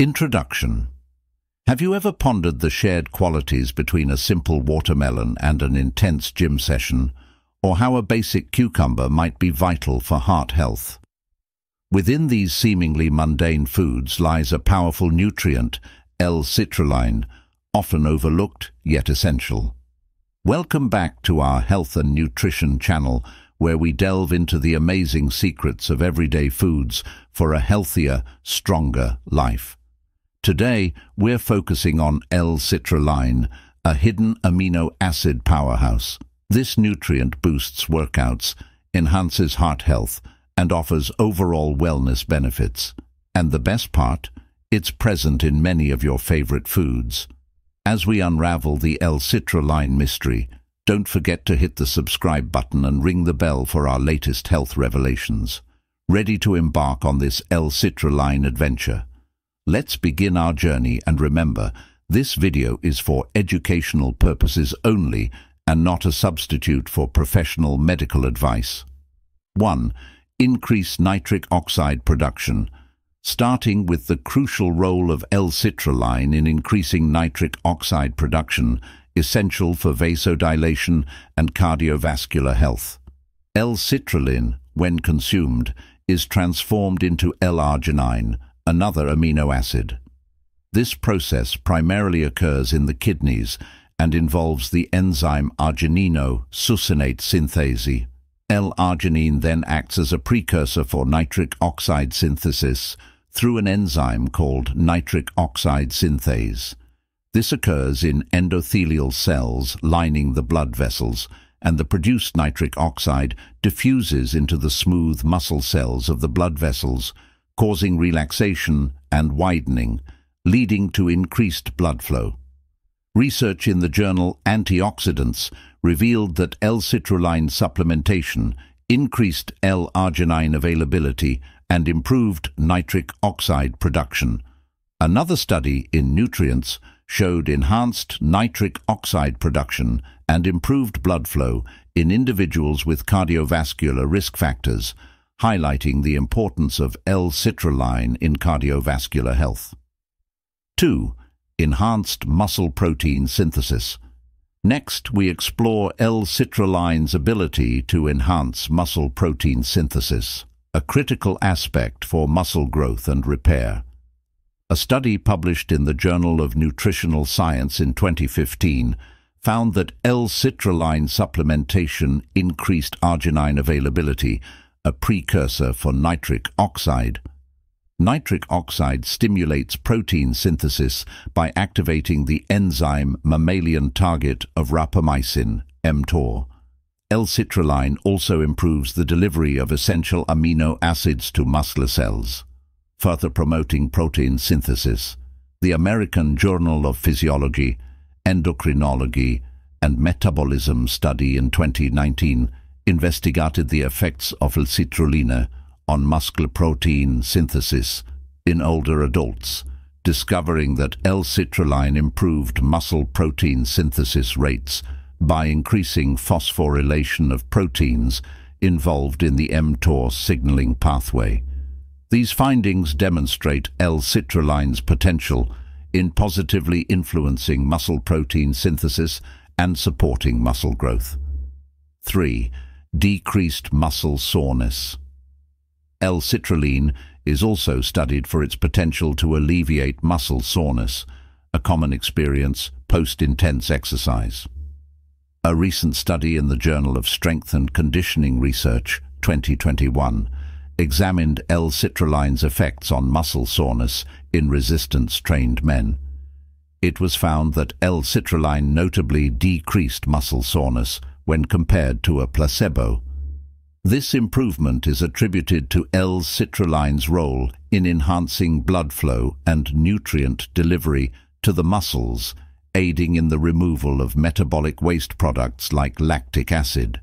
Introduction Have you ever pondered the shared qualities between a simple watermelon and an intense gym session, or how a basic cucumber might be vital for heart health? Within these seemingly mundane foods lies a powerful nutrient, L-citrulline, often overlooked yet essential. Welcome back to our Health and Nutrition channel, where we delve into the amazing secrets of everyday foods for a healthier, stronger life. Today, we're focusing on L-citrulline, a hidden amino acid powerhouse. This nutrient boosts workouts, enhances heart health, and offers overall wellness benefits. And the best part? It's present in many of your favorite foods. As we unravel the L-citrulline mystery, don't forget to hit the subscribe button and ring the bell for our latest health revelations. Ready to embark on this L-citrulline adventure? Let's begin our journey and remember, this video is for educational purposes only and not a substitute for professional medical advice. 1. Increase nitric oxide production starting with the crucial role of L-citrulline in increasing nitric oxide production, essential for vasodilation and cardiovascular health. L-citrulline, when consumed, is transformed into L-arginine, another amino acid. This process primarily occurs in the kidneys and involves the enzyme arginino-succinate synthase. L-arginine then acts as a precursor for nitric oxide synthesis, through an enzyme called nitric oxide synthase. This occurs in endothelial cells lining the blood vessels, and the produced nitric oxide diffuses into the smooth muscle cells of the blood vessels, causing relaxation and widening, leading to increased blood flow. Research in the journal Antioxidants revealed that L-citrulline supplementation increased L-arginine availability and improved nitric oxide production. Another study in nutrients showed enhanced nitric oxide production and improved blood flow in individuals with cardiovascular risk factors, highlighting the importance of L-citrulline in cardiovascular health. 2. Enhanced muscle protein synthesis. Next, we explore L-citrulline's ability to enhance muscle protein synthesis a critical aspect for muscle growth and repair. A study published in the Journal of Nutritional Science in 2015 found that L-citrulline supplementation increased arginine availability, a precursor for nitric oxide. Nitric oxide stimulates protein synthesis by activating the enzyme mammalian target of rapamycin, mTOR. L-citrulline also improves the delivery of essential amino acids to muscle cells, further promoting protein synthesis. The American Journal of Physiology, Endocrinology and Metabolism study in 2019 investigated the effects of L-citrulline on muscle protein synthesis in older adults, discovering that L-citrulline improved muscle protein synthesis rates by increasing phosphorylation of proteins involved in the mTOR signaling pathway. These findings demonstrate L-citrulline's potential in positively influencing muscle protein synthesis and supporting muscle growth. 3. Decreased muscle soreness. L-citrulline is also studied for its potential to alleviate muscle soreness, a common experience post-intense exercise. A recent study in the Journal of Strength and Conditioning Research, 2021, examined L-citrulline's effects on muscle soreness in resistance-trained men. It was found that L-citrulline notably decreased muscle soreness when compared to a placebo. This improvement is attributed to L-citrulline's role in enhancing blood flow and nutrient delivery to the muscles aiding in the removal of metabolic waste products like lactic acid.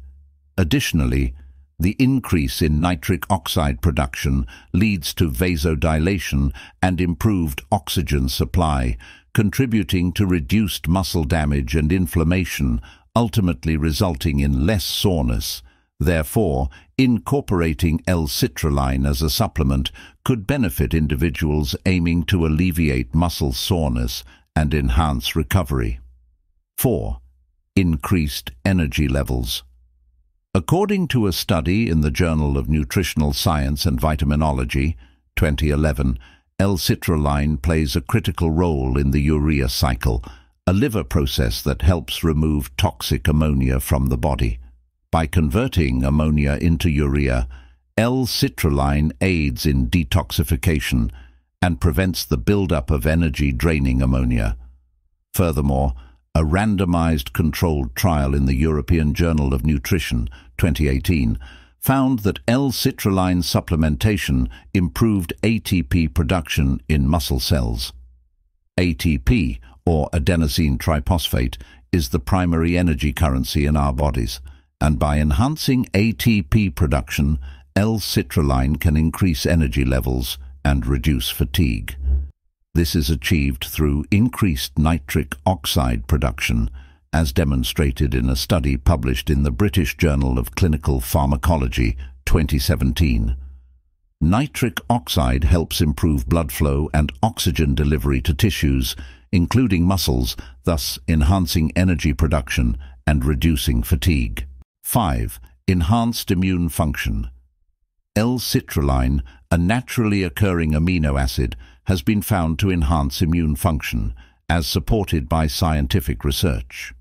Additionally, the increase in nitric oxide production leads to vasodilation and improved oxygen supply, contributing to reduced muscle damage and inflammation, ultimately resulting in less soreness. Therefore, incorporating L-citrulline as a supplement could benefit individuals aiming to alleviate muscle soreness and enhance recovery. 4. Increased energy levels. According to a study in the Journal of Nutritional Science and Vitaminology, 2011, L-citrulline plays a critical role in the urea cycle, a liver process that helps remove toxic ammonia from the body. By converting ammonia into urea, L-citrulline aids in detoxification and prevents the buildup of energy-draining ammonia. Furthermore, a randomized controlled trial in the European Journal of Nutrition 2018 found that L-citrulline supplementation improved ATP production in muscle cells. ATP, or adenosine triphosphate, is the primary energy currency in our bodies, and by enhancing ATP production, L-citrulline can increase energy levels and reduce fatigue. This is achieved through increased nitric oxide production, as demonstrated in a study published in the British Journal of Clinical Pharmacology 2017. Nitric oxide helps improve blood flow and oxygen delivery to tissues, including muscles, thus enhancing energy production and reducing fatigue. 5. Enhanced immune function. L-citrulline, a naturally occurring amino acid, has been found to enhance immune function, as supported by scientific research.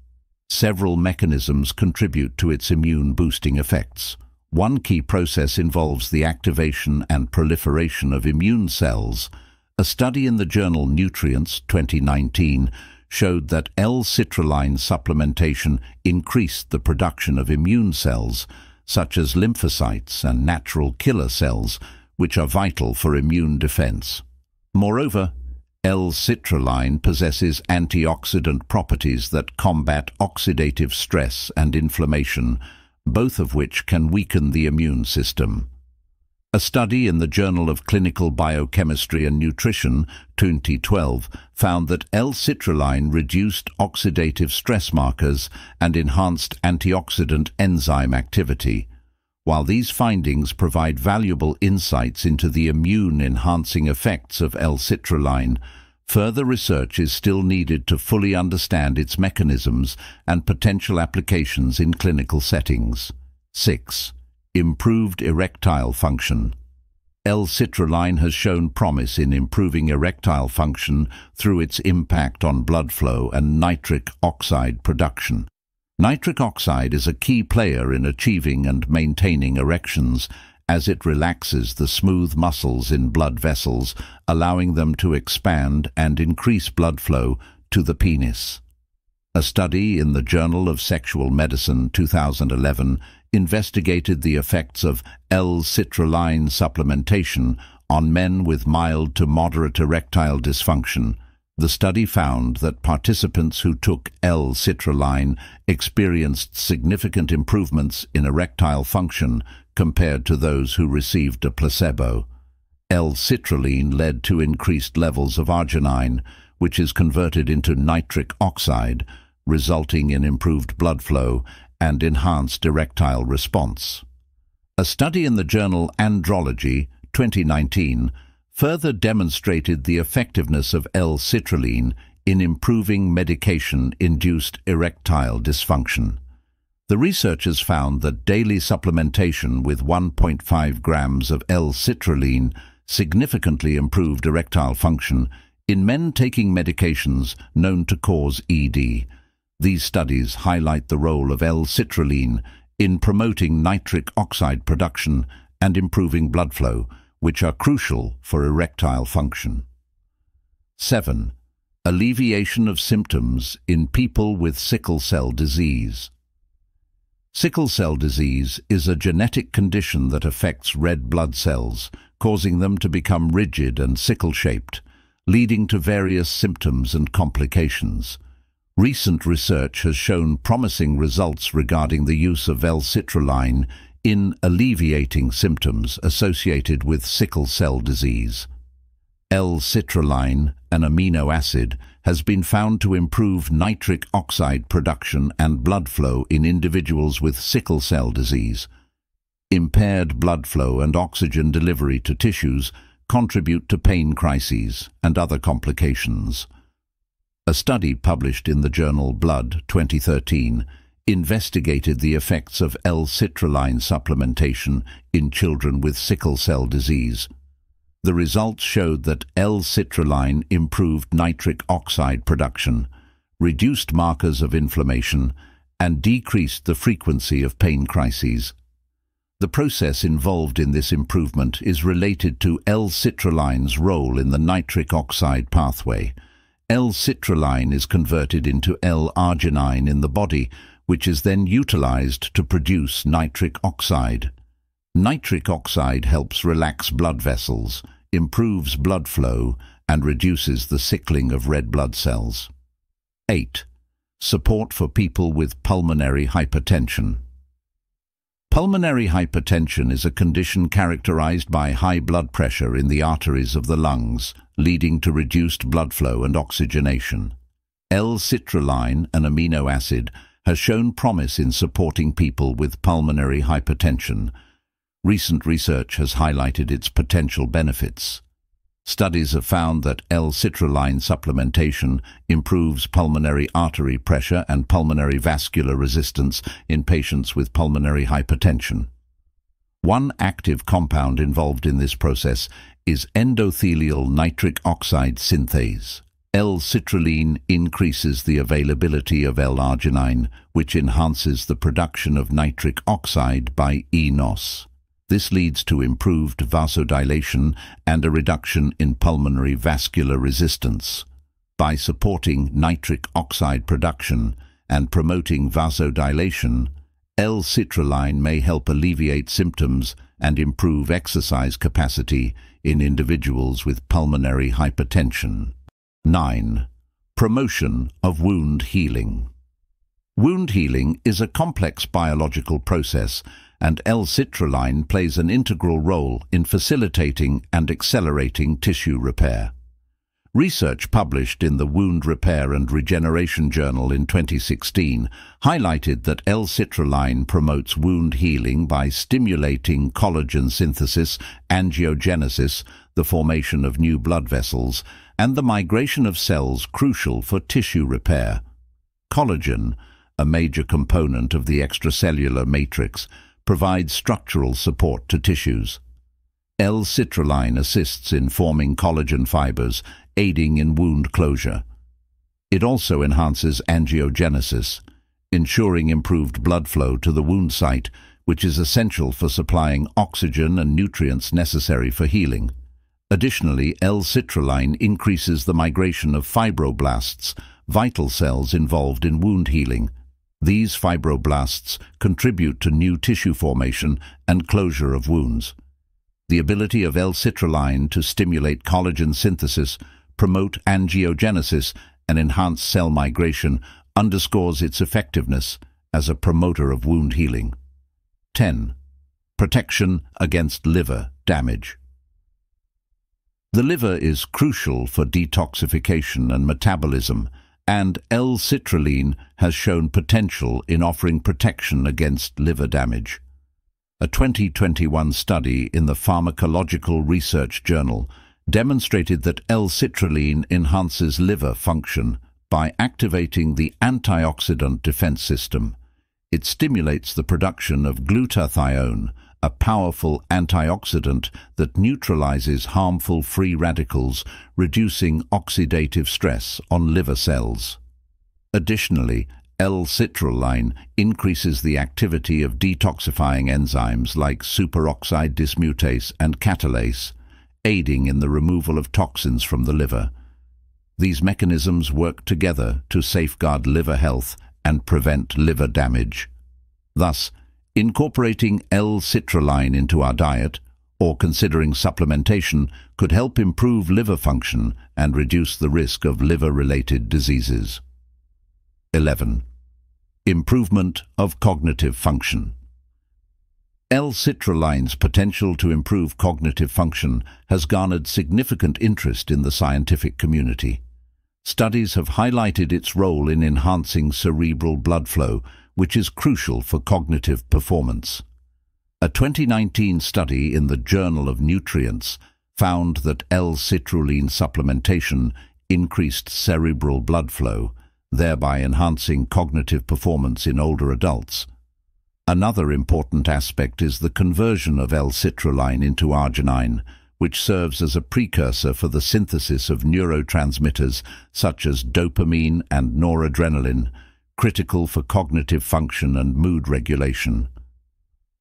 Several mechanisms contribute to its immune-boosting effects. One key process involves the activation and proliferation of immune cells. A study in the journal Nutrients 2019 showed that L-citrulline supplementation increased the production of immune cells, such as lymphocytes and natural killer cells, which are vital for immune defense. Moreover, L-citrulline possesses antioxidant properties that combat oxidative stress and inflammation, both of which can weaken the immune system. A study in the Journal of Clinical Biochemistry and Nutrition 2012 found that L-citrulline reduced oxidative stress markers and enhanced antioxidant enzyme activity, while these findings provide valuable insights into the immune-enhancing effects of L-citrulline, further research is still needed to fully understand its mechanisms and potential applications in clinical settings. 6. Improved erectile function. L-citrulline has shown promise in improving erectile function through its impact on blood flow and nitric oxide production. Nitric oxide is a key player in achieving and maintaining erections as it relaxes the smooth muscles in blood vessels, allowing them to expand and increase blood flow to the penis. A study in the Journal of Sexual Medicine 2011 investigated the effects of L-citrulline supplementation on men with mild to moderate erectile dysfunction, the study found that participants who took L-citrulline experienced significant improvements in erectile function compared to those who received a placebo. L-citrulline led to increased levels of arginine, which is converted into nitric oxide, resulting in improved blood flow and enhanced erectile response. A study in the journal Andrology 2019 further demonstrated the effectiveness of L-citrulline in improving medication-induced erectile dysfunction. The researchers found that daily supplementation with 1.5 grams of L-citrulline significantly improved erectile function in men taking medications known to cause ED. These studies highlight the role of L-citrulline in promoting nitric oxide production and improving blood flow, which are crucial for erectile function. 7. Alleviation of symptoms in people with sickle cell disease. Sickle cell disease is a genetic condition that affects red blood cells, causing them to become rigid and sickle-shaped, leading to various symptoms and complications. Recent research has shown promising results regarding the use of L-citrulline in alleviating symptoms associated with sickle cell disease. L-citrulline, an amino acid, has been found to improve nitric oxide production and blood flow in individuals with sickle cell disease, impaired blood flow and oxygen delivery to tissues contribute to pain crises and other complications. A study published in the journal Blood 2013 investigated the effects of L-citrulline supplementation in children with sickle cell disease. The results showed that L-citrulline improved nitric oxide production, reduced markers of inflammation, and decreased the frequency of pain crises. The process involved in this improvement is related to L-citrulline's role in the nitric oxide pathway. L-citrulline is converted into L-arginine in the body, which is then utilized to produce nitric oxide. Nitric oxide helps relax blood vessels, improves blood flow, and reduces the sickling of red blood cells. 8. Support for people with pulmonary hypertension. Pulmonary hypertension is a condition characterized by high blood pressure in the arteries of the lungs, leading to reduced blood flow and oxygenation. L-citrulline, an amino acid, has shown promise in supporting people with pulmonary hypertension. Recent research has highlighted its potential benefits. Studies have found that L-citrulline supplementation improves pulmonary artery pressure and pulmonary vascular resistance in patients with pulmonary hypertension. One active compound involved in this process is endothelial nitric oxide synthase. L-citrulline increases the availability of L-arginine, which enhances the production of nitric oxide by eNOS. This leads to improved vasodilation and a reduction in pulmonary vascular resistance. By supporting nitric oxide production and promoting vasodilation, L-citrulline may help alleviate symptoms and improve exercise capacity in individuals with pulmonary hypertension. 9. Promotion of wound healing. Wound healing is a complex biological process and L-citrulline plays an integral role in facilitating and accelerating tissue repair. Research published in the Wound Repair and Regeneration Journal in 2016 highlighted that L-citrulline promotes wound healing by stimulating collagen synthesis, angiogenesis, the formation of new blood vessels, and the migration of cells crucial for tissue repair. Collagen, a major component of the extracellular matrix, provides structural support to tissues. L-citrulline assists in forming collagen fibers, aiding in wound closure. It also enhances angiogenesis, ensuring improved blood flow to the wound site, which is essential for supplying oxygen and nutrients necessary for healing. Additionally, L-citrulline increases the migration of fibroblasts, vital cells involved in wound healing, these fibroblasts contribute to new tissue formation and closure of wounds. The ability of L-citrulline to stimulate collagen synthesis, promote angiogenesis, and enhance cell migration underscores its effectiveness as a promoter of wound healing. 10. Protection against liver damage. The liver is crucial for detoxification and metabolism, and L-citrulline has shown potential in offering protection against liver damage. A 2021 study in the Pharmacological Research Journal demonstrated that L-citrulline enhances liver function by activating the antioxidant defense system. It stimulates the production of glutathione, a powerful antioxidant that neutralizes harmful free radicals, reducing oxidative stress on liver cells. Additionally, L-citrulline increases the activity of detoxifying enzymes like superoxide dismutase and catalase, aiding in the removal of toxins from the liver. These mechanisms work together to safeguard liver health and prevent liver damage. Thus, Incorporating L-citrulline into our diet or considering supplementation could help improve liver function and reduce the risk of liver-related diseases. 11. Improvement of cognitive function. L-citrulline's potential to improve cognitive function has garnered significant interest in the scientific community. Studies have highlighted its role in enhancing cerebral blood flow which is crucial for cognitive performance. A 2019 study in the Journal of Nutrients found that L-citrulline supplementation increased cerebral blood flow, thereby enhancing cognitive performance in older adults. Another important aspect is the conversion of L-citrulline into arginine, which serves as a precursor for the synthesis of neurotransmitters such as dopamine and noradrenaline, critical for cognitive function and mood regulation.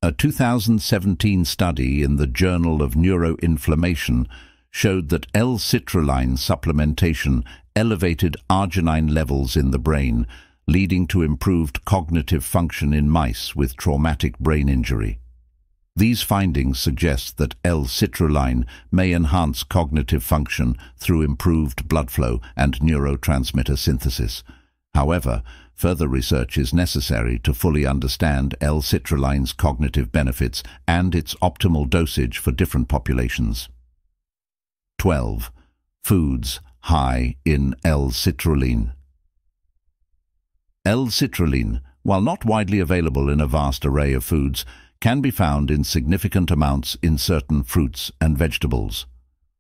A 2017 study in the Journal of Neuroinflammation showed that L-citrulline supplementation elevated arginine levels in the brain, leading to improved cognitive function in mice with traumatic brain injury. These findings suggest that L-citrulline may enhance cognitive function through improved blood flow and neurotransmitter synthesis. However, further research is necessary to fully understand L-citrulline's cognitive benefits and its optimal dosage for different populations. 12. Foods high in L-citrulline. L-citrulline, while not widely available in a vast array of foods, can be found in significant amounts in certain fruits and vegetables.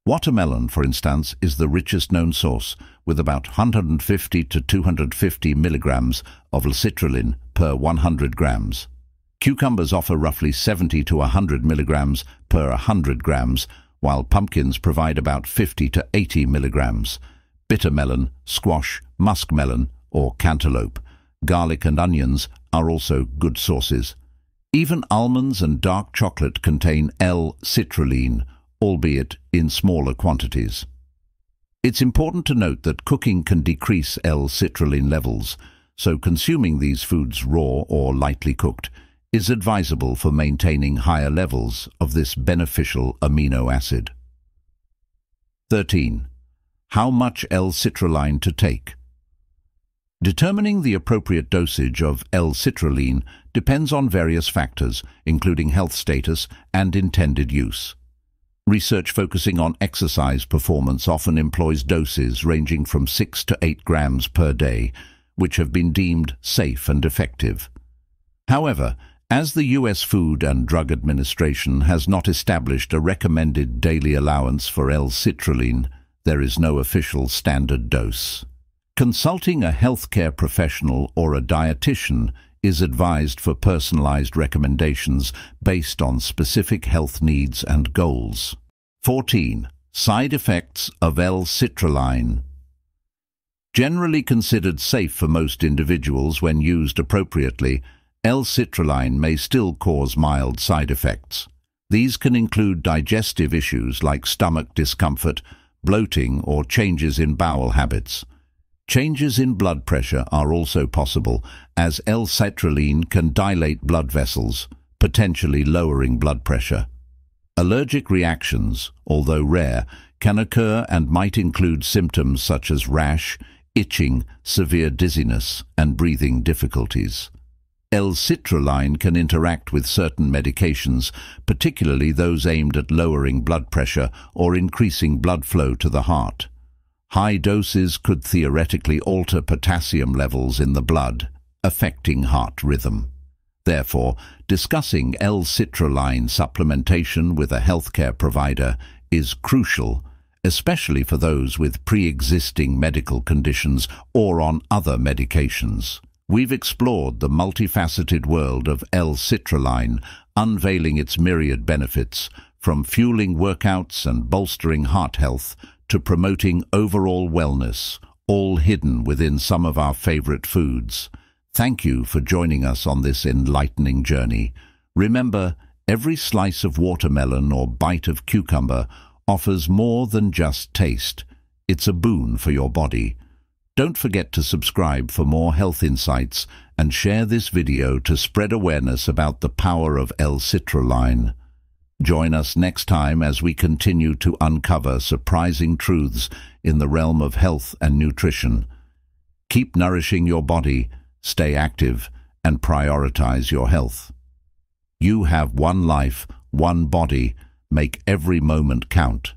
Watermelon, for instance, is the richest known source, with about 150 to 250 milligrams of L citrulline per 100 grams. Cucumbers offer roughly 70 to 100 milligrams per 100 grams, while pumpkins provide about 50 to 80 milligrams. Bitter melon, squash, muskmelon, or cantaloupe, garlic and onions are also good sources. Even almonds and dark chocolate contain L-citrulline, albeit in smaller quantities. It's important to note that cooking can decrease L-citrulline levels, so consuming these foods raw or lightly cooked is advisable for maintaining higher levels of this beneficial amino acid. 13. How much L-citrulline to take? Determining the appropriate dosage of L-citrulline depends on various factors, including health status and intended use. Research focusing on exercise performance often employs doses ranging from 6 to 8 grams per day, which have been deemed safe and effective. However, as the U.S. Food and Drug Administration has not established a recommended daily allowance for L-citrulline, there is no official standard dose. Consulting a healthcare professional or a dietitian is advised for personalized recommendations based on specific health needs and goals. 14. Side effects of L-citrulline. Generally considered safe for most individuals when used appropriately, L-citrulline may still cause mild side effects. These can include digestive issues like stomach discomfort, bloating or changes in bowel habits. Changes in blood pressure are also possible as L-citrulline can dilate blood vessels, potentially lowering blood pressure. Allergic reactions, although rare, can occur and might include symptoms such as rash, itching, severe dizziness and breathing difficulties. L-citrulline can interact with certain medications, particularly those aimed at lowering blood pressure or increasing blood flow to the heart. High doses could theoretically alter potassium levels in the blood, affecting heart rhythm. Therefore, discussing L-citrulline supplementation with a healthcare provider is crucial, especially for those with pre-existing medical conditions or on other medications. We've explored the multifaceted world of L-citrulline, unveiling its myriad benefits, from fueling workouts and bolstering heart health to promoting overall wellness, all hidden within some of our favorite foods. Thank you for joining us on this enlightening journey. Remember, every slice of watermelon or bite of cucumber offers more than just taste. It's a boon for your body. Don't forget to subscribe for more health insights and share this video to spread awareness about the power of L-citrulline. Join us next time as we continue to uncover surprising truths in the realm of health and nutrition. Keep nourishing your body, stay active, and prioritize your health. You have one life, one body. Make every moment count.